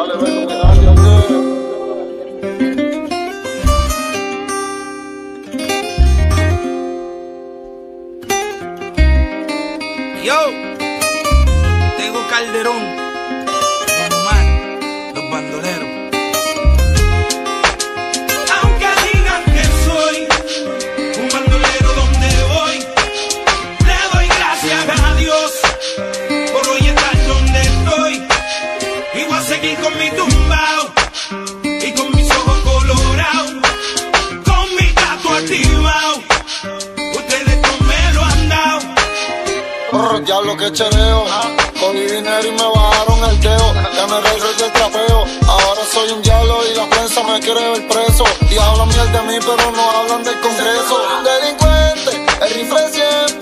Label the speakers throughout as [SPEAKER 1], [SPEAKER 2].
[SPEAKER 1] Dale, ven, dale,
[SPEAKER 2] Yo, tengo Calderón, Omar, los bandoleros. Aunque digan que soy un bandolero donde voy, le doy gracias a Dios
[SPEAKER 1] Oh, diablo que chereo. Cogí dinero y me bajaron el dedo. Ya me reí del trapeo. Ahora soy un diablo y la prensa me quiere ver preso. Y hablan miel de mí, pero no hablan del congreso. Delincuente, el rifle siempre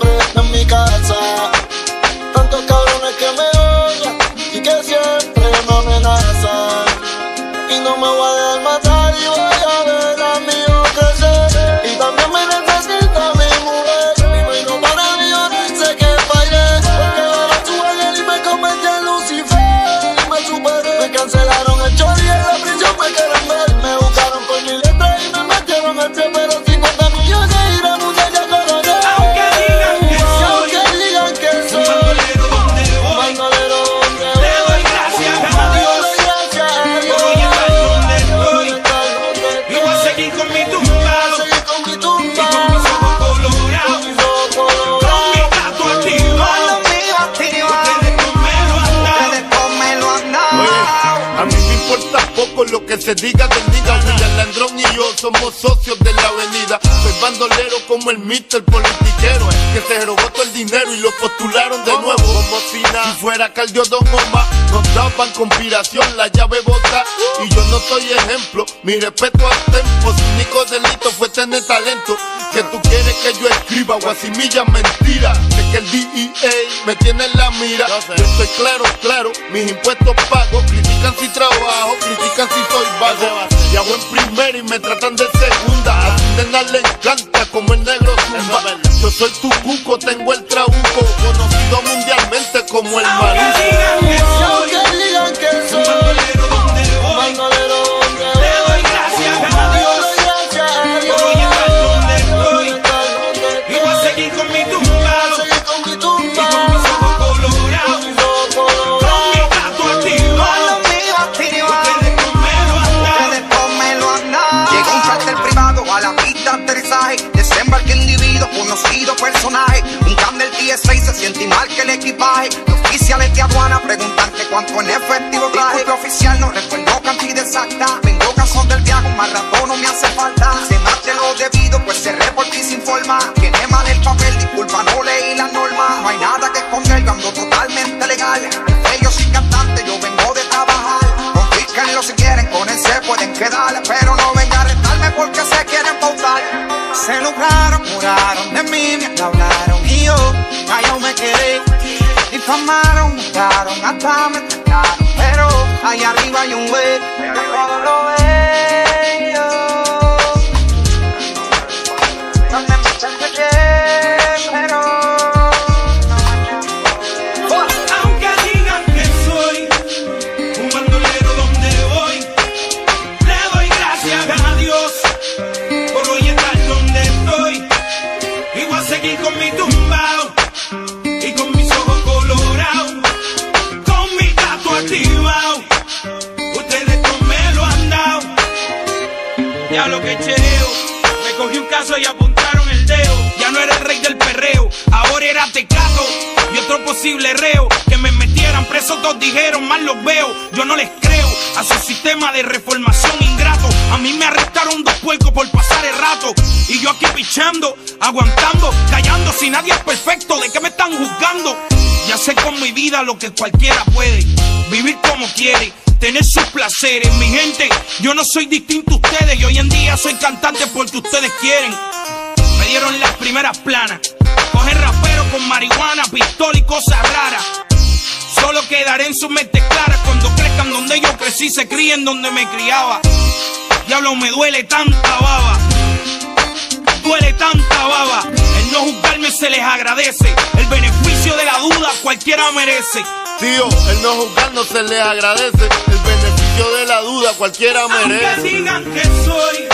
[SPEAKER 3] somos socios de la avenida. Soy bandolero como el mister politiquero. Que se robó todo el dinero y lo postularon de nuevo. Como si nada, si fuera Caldio Don Omar. Nos daban conspiración, la llave bota. Y yo no soy ejemplo, mi respeto al tempo Su único delito fue tener talento. Que tú quieres que yo escriba guasimilla mentira. Sé que el DEA me tiene en la mira. Yo estoy claro, claro, mis impuestos pago. Critican si trabajo, critican si soy vago hago en primera y me tratan de segunda. A nena le encanta como el negro zumba Yo soy tu cuco, tengo el
[SPEAKER 4] individuo, conocido personaje. Un cam del TSA se siente mal que el equipaje. Los oficiales de aduana preguntan que cuánto en efectivo traje. Disculpe oficial, no recuerdo cantidad exacta I promise. Me
[SPEAKER 2] cogí un caso y apuntaron el dedo. Ya no era el rey del perreo, ahora era tecato y otro posible reo. Que me metieran preso, todos dijeron, mal los veo. Yo no les creo a su sistema de reformación ingrato. A mí me arrestaron dos puercos por pasar el rato. Y yo aquí pichando, aguantando, callando. Si nadie es perfecto, ¿de qué me están juzgando? Ya sé con mi vida lo que cualquiera puede. Vivir como quiere, tener sus placeres. Mi gente, yo no soy distinto a ustedes. Y hoy en día soy cantante porque ustedes quieren. Me dieron las primeras planas. Coger rapero con marihuana, pistola y cosas raras. Solo quedaré en sus mentes claras cuando crezcan donde yo crecí, se críen donde me criaba. Diablo, me duele tanta baba. Duele tanta baba. El no juzgarme se les agradece. El beneficio de la duda cualquiera merece.
[SPEAKER 3] Tío, el no juzgar no se le agradece El beneficio beneficio de la duda cualquiera merece.
[SPEAKER 2] Aunque digan que soy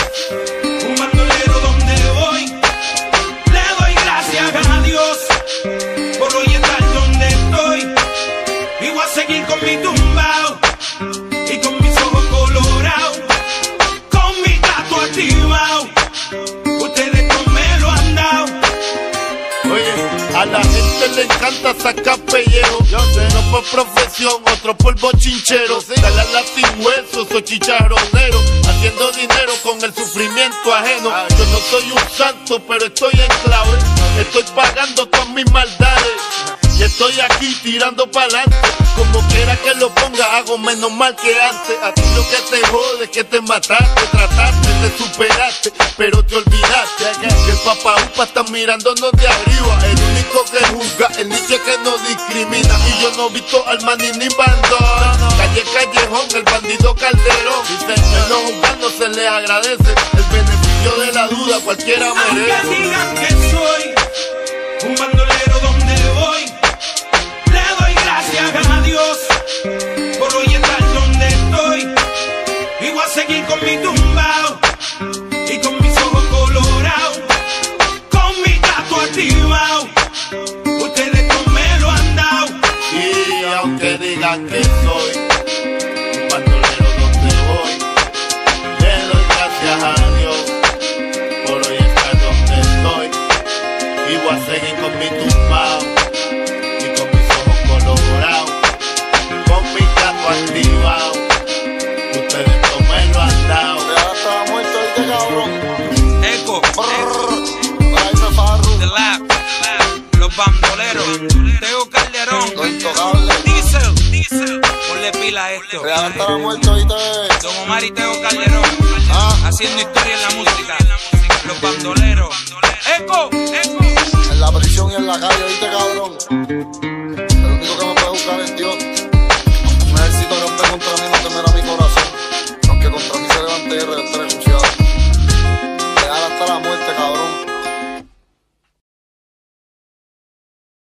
[SPEAKER 2] un bandolero donde voy, le doy gracias a Dios por hoy estar donde estoy. Y voy a seguir con mi tumbao y con mis ojos colorados, con mi gato activado.
[SPEAKER 3] Sacar pellejo. Yo sé, no por profesión, otro por bochinchero. Dale a la sin hueso, soy chicharronero. Haciendo dinero con el sufrimiento ajeno. Yo no soy un santo, pero estoy en clave. Estoy pagando con mis maldades. Y estoy aquí tirando pa'lante. Como quiera que lo ponga, hago menos mal que antes. A ti lo que te jode es que te mataste, trataste, te superaste, pero te olvidaste. Papá upa está mirándonos de arriba. El único que juzga, el niche que no discrimina. Y yo no he visto al maní ni bandón. Calle Callejón, el bandido Calderón. Dicen no juzgando se le agradece. El beneficio de la duda cualquiera
[SPEAKER 2] Aunque
[SPEAKER 3] merece.
[SPEAKER 2] digan que soy un bandolero voy a seguir con mi tumbao y con mis ojos colorados, con mi gato activado. Ustedes no me lo han dado.
[SPEAKER 1] Ya estaba muerto este cabrón.
[SPEAKER 5] Eco,
[SPEAKER 1] Farru.
[SPEAKER 5] The Lab, Los Bandoleros, Teo Calderón. Diesel, Diesel, ponle pila a esto.
[SPEAKER 1] Ya estaba muerto, ¿viste?
[SPEAKER 5] Don Omar y Teo Calderón,
[SPEAKER 1] Ah.
[SPEAKER 5] haciendo historia en la música. Los Bandoleros, Eco, Eco.
[SPEAKER 1] La prisión y en la calle, ¿viste, cabrón?